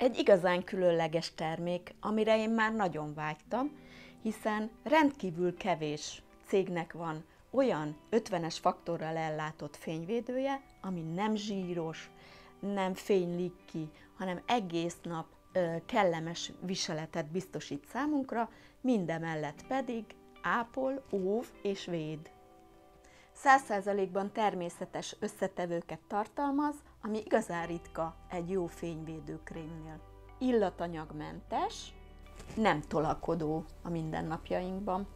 Egy igazán különleges termék, amire én már nagyon vágytam, hiszen rendkívül kevés cégnek van olyan 50-es faktorral ellátott fényvédője, ami nem zsíros, nem fénylik ki, hanem egész nap kellemes viseletet biztosít számunkra, mindemellett pedig ápol, óv és véd. 100%-ban természetes összetevőket tartalmaz, ami igazán ritka egy jó fényvédőkrémnél. Illatanyagmentes, nem tolakodó a mindennapjainkban.